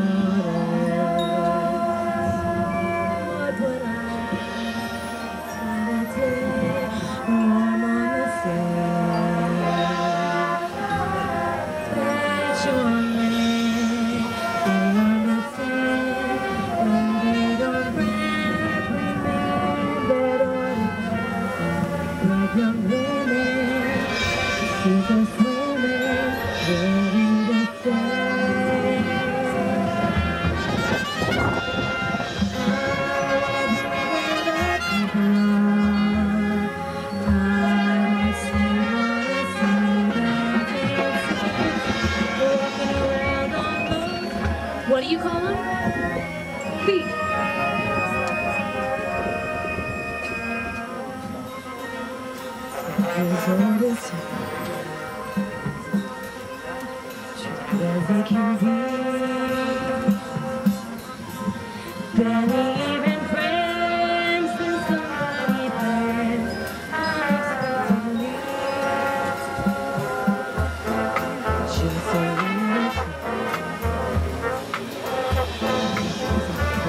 What Feet. As can be Barely